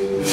Yeah.